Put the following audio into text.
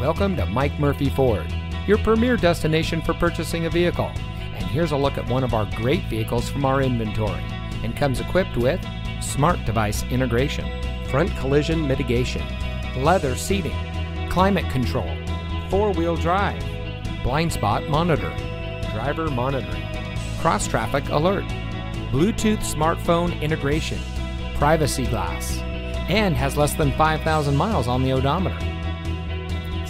Welcome to Mike Murphy Ford, your premier destination for purchasing a vehicle. And here's a look at one of our great vehicles from our inventory and comes equipped with smart device integration, front collision mitigation, leather seating, climate control, four wheel drive, blind spot monitor, driver monitoring, cross traffic alert, Bluetooth smartphone integration, privacy glass, and has less than 5,000 miles on the odometer.